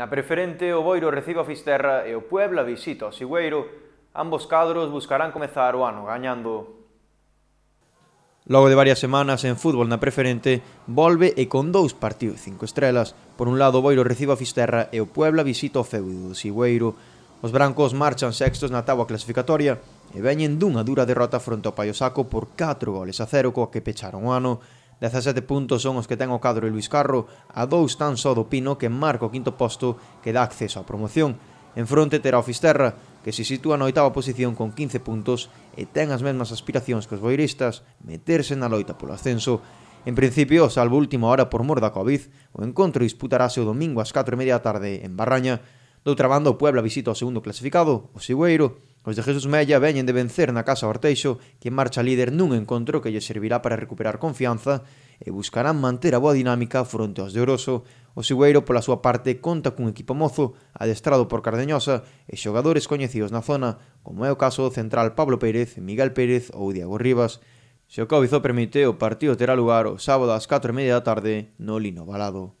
Na preferente, o Boiro recibe a Fisterra e o Puebla visita o Sigüeiro. Ambos cadros buscarán comezar o ano gañando. Logo de varias semanas en fútbol na preferente, volve e con dous partidos cinco estrelas. Por un lado, o Boiro recibe a Fisterra e o Puebla visita o feudo do Sigüeiro. Os brancos marchan sextos na tábua clasificatoria e veñen dunha dura derrota fronte ao Paiosaco por 4 goles a 0 coa que pecharon o ano. 17 puntos son os que ten o cadro e Luis Carro, a dous tan só do Pino que marca o quinto posto que dá acceso á promoción. En fronte terá o Fisterra, que se sitúa na oitava posición con 15 puntos e ten as mesmas aspiracións que os boiristas meterse na loita polo ascenso. En principio, salvo última hora por mor da Covid, o encontro disputarase o domingo ás 4 e media da tarde en Barraña. Doutra banda, o Puebla visita o segundo clasificado, o Sigüeiro, Os de Jesús Mella veñen de vencer na Casa Orteixo, que marcha líder nun encontro que lle servirá para recuperar confianza e buscarán manter a boa dinámica fronte aos de Oroso. O Sigüeiro, pola súa parte, conta cun equipo mozo adestrado por Cardeñosa e xogadores coñecidos na zona, como é o caso do central Pablo Pérez, Miguel Pérez ou Diego Rivas. Se o Covizo permite, o partido terá lugar o sábado ás 4 da tarde no Lino Balado.